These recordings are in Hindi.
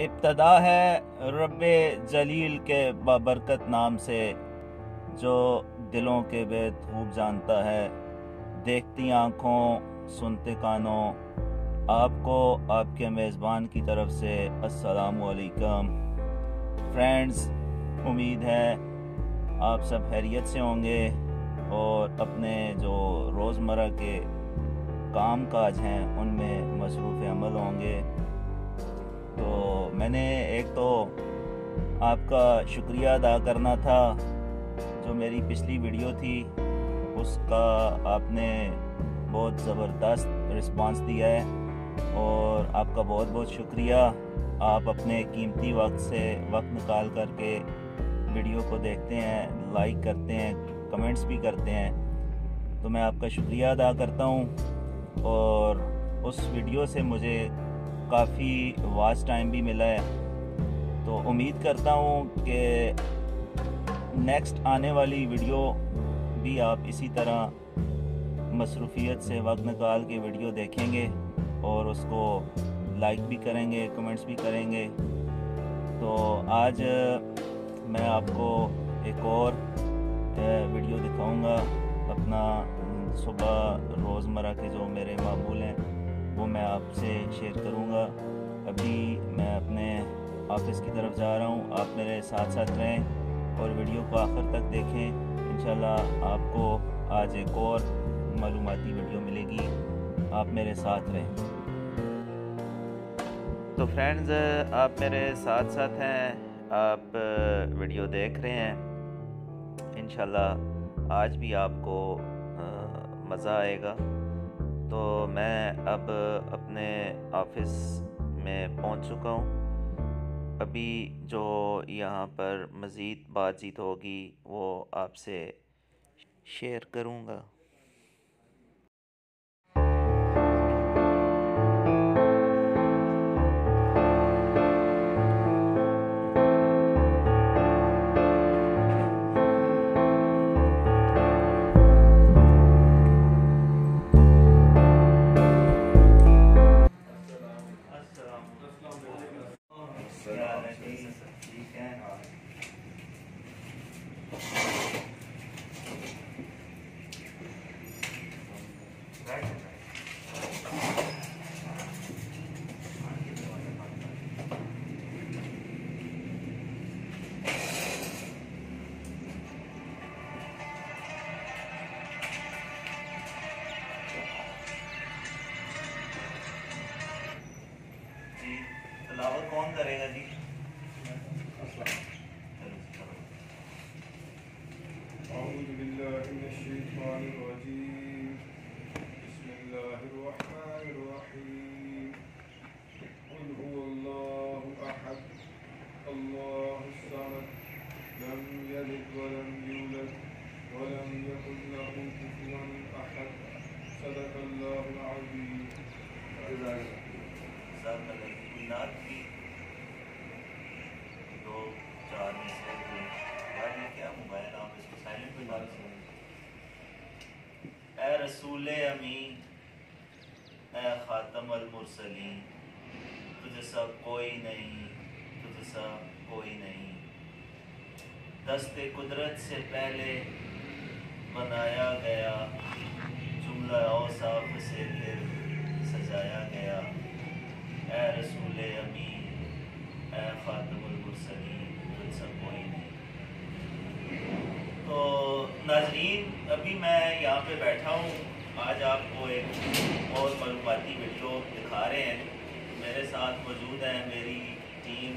इब्तदा है रब जलील के बाबरकत नाम से, जो दिलों के बेद खूब जानता है। देखती आँखों, सुनते कानों। आपको आपके मेज़बान की तरफ़ से असलकम फ्रेंड्स, उम्मीद है आप सब हैरियत से होंगे और अपने जो रोज़मर्रा के काम काज हैं, उनमें मसरूफ़ अमल होंगे। तो मैंने एक तो आपका शुक्रिया अदा करना था, जो मेरी पिछली वीडियो थी, उसका आपने बहुत ज़बरदस्त रिस्पांस दिया है, और आपका बहुत बहुत शुक्रिया। आप अपने कीमती वक्त से वक्त निकाल करके वीडियो को देखते हैं लाइक करते हैं कमेंट्स भी करते हैं। तो मैं आपका शुक्रिया अदा करता हूँ, और उस वीडियो से मुझे काफ़ी वाच टाइम भी मिला है। तो उम्मीद करता हूँ कि नेक्स्ट आने वाली वीडियो भी आप इसी तरह मसरूफियत से वक्त निकाल के वीडियो देखेंगे और उसको लाइक भी करेंगे कमेंट्स भी करेंगे। तो आज मैं आपको एक और वीडियो दिखाऊँगा। अपना सुबह रोज़मर्रा के जो मेरे वो मैं आपसे शेयर करूँगा। अभी मैं अपने ऑफ़िस की तरफ़ जा रहा हूँ। आप मेरे साथ साथ रहें और वीडियो को आखिर तक देखें। इन आपको आज एक और मालूमती वीडियो मिलेगी। आप मेरे साथ रहें। तो फ्रेंड्स, आप मेरे साथ साथ हैं। आप वीडियो देख रहे हैं। इन आज भी आपको मज़ा आएगा। तो मैं अब अपने ऑफ़िस में पहुँच चुका हूँ। अभी जो यहाँ पर मज़ीद बातचीत होगी, वो आपसे शेयर करूँगा। रसूल अमी ए ख़ातम मुरसलीन तुझ सा कोई नहीं तुझ सा कोई नहीं। दस्ते कुदरत से पहले बनाया गया, जुमला औसाफ से फिर सजाया गया। ए रसूल अमी ए ख़ातम मुरसलीन तुझ सा कोई नहीं तो नाजरीन अभी मैं यहाँ पे बैठा हूँ। आज आपको एक और मालूमती वीडियो दिखा रहे हैं। मेरे साथ मौजूद है मेरी टीम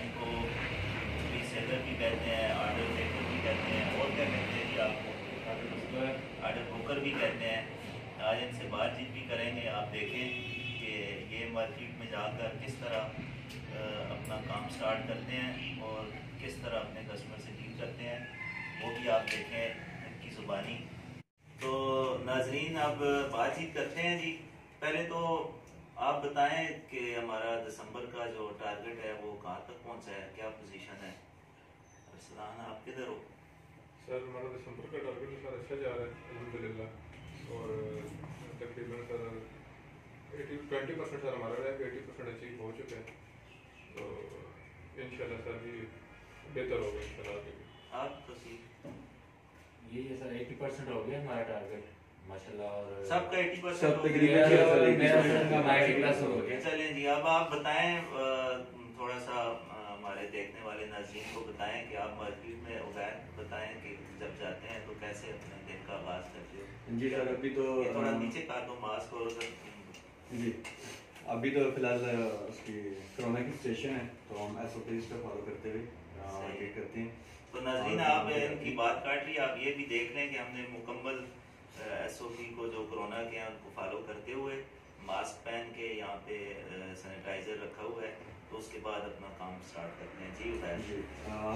इनको रीसेलर भी कहते हैं आर्डर टेकर भी कहते हैं और क्या कहते हैं जी आपको? आर्डर ब्रोकर भी कहते हैं। आज इनसे बातचीत भी करेंगे। आप देखें कि ये मार्केट में जाकर किस तरह अपना काम स्टार्ट करते हैं और किस तरह अपने कस्टमर से डील करते हैं। आप देखें इनकी ज़ुबानी। तो नाजरीन, अब बातचीत करते हैं जी। पहले तो आप बताएँ कि हमारा दिसंबर का जो टारगेट है, वो कहाँ तक पहुँचा है? क्या पोजीशन है? अरसलान आप किधर हो? सर, हमारा दिसंबर का टारगेट सर अच्छा जा रहा है अलहमदिल्ला और तकरीबन sir, eighty, twenty percent sir हमारा रहा है, एटी परसेंट अचीव हो चुका है। इंशाल्लाह सर जी बेहतर होगा इंशाल्लाह आगे भी। आप तो ये सर 80 परसेंट हो गया हमारा टारगेट माशाल्लाह और सबका एटी परसेंट सब मेरा तकरीबन सर, मेरा सर का 90 प्लस हो गया। चलें जी अब आप बताएँ थोड़ा सा हमारे देखने वाले नाजरीन को बताएँ कि आप मार्केट में उगाएँ बताएँ कि जब जाते हैं तो कैसे अपने दिन का आगाज़ करते हो। जी सर अभी तो थोड़ा नीचे कर दो मास्क और जी अभी तो फ़िलहाल उसकी कोरोना की सिचुएशन है तो हम एस ओ को फॉलो करते हुए करते हैं। तो नाजरीन आप इनकी बात काट रही आप ये भी देख रहे हैं कि हमने मुकम्मल एस ओ पी को जो कोरोना के हैं उनको फॉलो करते हुए मास्क पहन के यहाँ पे सैनिटाइजर रखा हुआ है तो उसके बाद अपना काम स्टार्ट करते हैं। जी उधर जी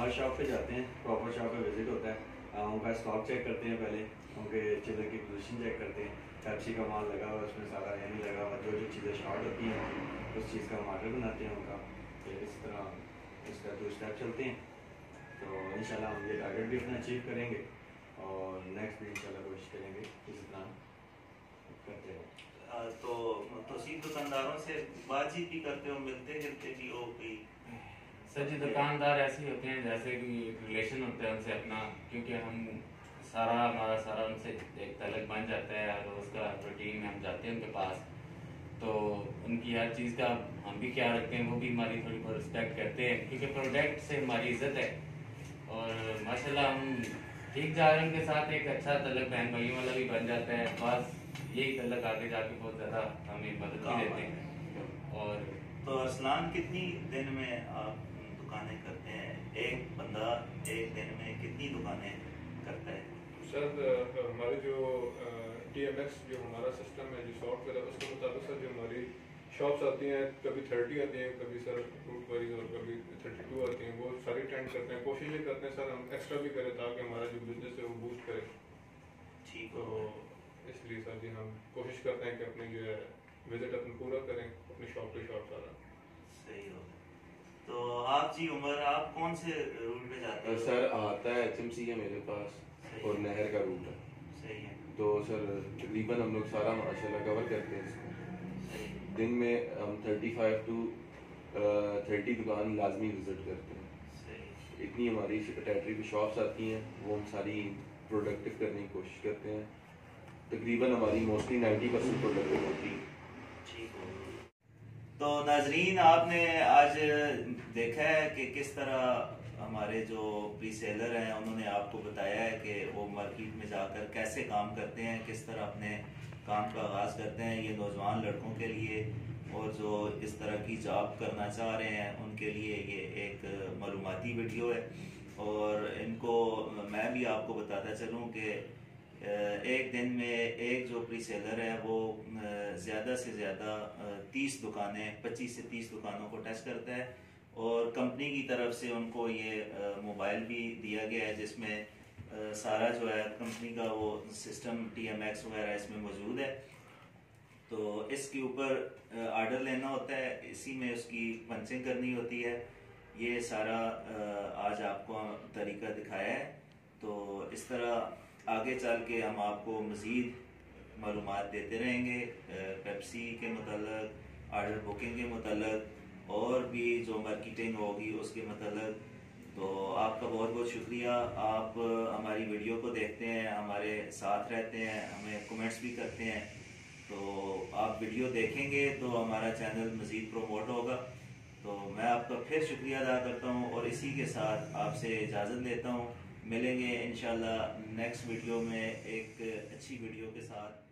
हर शॉप पे जाते हैं प्रॉपर शॉप पे विज़िट होता है। उनका स्टॉक चेक करते हैं पहले उनके चिल्लर की पोजीशन चेक करते हैं। पेप्सी का माल लगा हुआ है उसमें सारा यानी लगा हुआ जो जो चीज़ें शॉर्ट होती हैं उस चीज़ का हम ऑर्डर बनाते हैं उनका। फिर इस तरह इसका दो स्टेप चलते हैं। तो इंशाल्लाह हम ये टारगेट भी अपना अचीव करेंगे और नेक्स्ट भी इंशाल्लाह कोशिश करेंगे इसी तरह करते हैं तो तोसीब दुकानदारों से बातचीत भी करते हो मिलते गिलते भी हो कोई सर जी दुकानदार ऐसे होते हैं जैसे कि रिलेशन होता है उनसे अपना क्योंकि हम सारा हमारा सारा उनसे एक तलक बन जाता है और उसका रूटीन में हम जाते हैं उनके पास। तो उनकी हर चीज़ का हम भी क्या रखते हैं वो भी हमारी थोड़ी बहुत रिस्पेक्ट करते हैं क्योंकि प्रोडक्ट से हमारी इज़्ज़त है। और माशाल्लाह हम ठीक जा रहे हैं उनके साथ एक अच्छा तलक बहन भाइयों वाला भी बन जाता है। बस यही तलक आगे जाके बहुत ज़्यादा हमें मदद भी देते हैं। और तो अरसलान कितनी दिन में आप दुकानें करते हैं? एक बंदा एक दिन में कितनी दुकानें करता है? सर हमारे जो टी जो हमारा सिस्टम है जो सॉफ्टवेयर है उसके मुताबिक सर जो हमारी शॉप्स आती हैं कभी थर्टी आती हैं कभी सर फ्रूट वाइज और कभी थर्टी टू आती हैं वो सारी टेंड करते हैं कोशिश ये करते हैं सर हम एक्स्ट्रा भी करें ताकि हमारा जो बिज़नेस है वो बूस्ट करे। ठीक तो इसलिए सर जी हम कोशिश करते हैं कि अपनी जो है विज़िट अपनी पूरा करें अपनी शॉप पे शॉप सारा। सही हो तो आप जी उमर आप कौन से रूट पे जाते हो? सर आता है एच है मेरे पास और नहर का रूट है। सही है। तो सर तकरीबन हम लोग सारा माशाल्लाह कवर करते हैं है, दिन में हम थर्टी फाइव टू थर्टी दुकान लाजमी विज़िट करते हैं। इतनी हमारी टेटरी की शॉप्स आती हैं वो हम सारी प्रोडक्टिव करने की कोशिश करते हैं। तकरीबन हमारी मोस्टली नाइन्टी परसेंट प्रोडक्टिव होती है। तो नाजरीन आपने आज देखा है कि किस तरह हमारे जो प्री सेलर हैं, उन्होंने आपको बताया है कि वो मार्केट में जाकर कैसे काम करते हैं, किस तरह अपने काम का आगाज़ करते हैं, ये नौजवान लड़कों के लिए और जो इस तरह की जॉब करना चाह रहे हैं, उनके लिए ये एक मालूमती वीडियो है। और इनको मैं भी आपको बताता चलूँ कि एक दिन में एक जो प्री सेलर है, वो ज़्यादा से ज़्यादा तीस दुकानें, पच्चीस से तीस दुकानों को टेस्ट करता है। और कंपनी की तरफ़ से उनको ये मोबाइल भी दिया गया है, जिसमें सारा जो है कंपनी का वो सिस्टम टी एम एक्स वगैरह इसमें मौजूद है। तो इसके ऊपर आर्डर लेना होता है, इसी में उसकी पंचिंग करनी होती है। ये सारा आज आपको तरीका दिखाया है। तो इस तरह आगे चल के हम आपको मज़ीद मालूम देते रहेंगे। पेप्सी के मतलब आर्डर बुकिंग के मतलब और भी जो मार्केटिंग होगी, उसके मतलब तो आपका बहुत बहुत शुक्रिया। आप हमारी वीडियो को देखते हैं, हमारे साथ रहते हैं, हमें कमेंट्स भी करते हैं। तो आप वीडियो देखेंगे तो हमारा चैनल मज़ीद प्रमोट होगा। तो मैं आपका फिर शुक्रिया अदा करता हूँ और इसी के साथ आपसे इजाज़त लेता हूँ। मिलेंगे इंशाल्लाह नेक्स्ट वीडियो में एक अच्छी वीडियो के साथ।